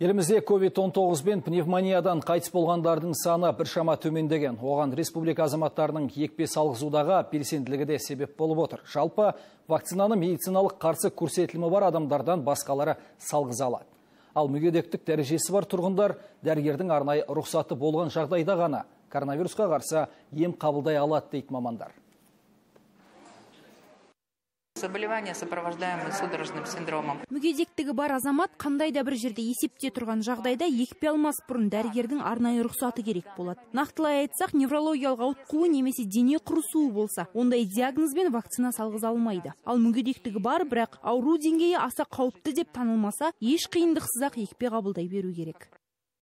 Елімізде COVID-19 бен пневмониядан қайтыс болғандардың саны біршама төмендеген. Оған республика азаматтарының екпе салғызудағы белсенділігі де себеп болып отыр. Жалпы вакцинаны медициналық қарсы көрсетілімі бар адамдардан басқалары салғыза алады. Ал мүгедектік дәрежесі бар тұрғындар дәрігердің арнайы рұқсаты болған жағдайда ғана коронавирусқа қарсы ем қабылдай алады дейді мамандар. Заболевание сопровождаемое судорожным синдромом. Мүгедектігі бар азамат қандай да бір жерде есепте тұрған жағдайда екпе алмас бұрын дәрігердің арнайы рұқсаты керек болады. Нақтылай айтсақ неврологиялық ауытқуы немесе дене құрысуы болса ондай диагнозбен вакцина салғыза алмайды. Ал мүгедектігі бар бірақ ауру деңгейі аса қауіпті деп танылмаса еш қиындықсыз ақ екпе қабылдай беру керек.